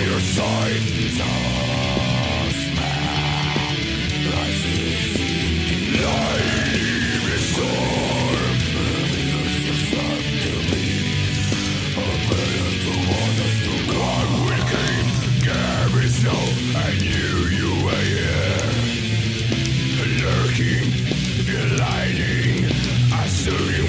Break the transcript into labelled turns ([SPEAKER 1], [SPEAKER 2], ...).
[SPEAKER 1] your side Just man Life is in Life is short Reduce yourself to be A burden to others to God we came There is no I knew you were here Lurking Gliding I saw you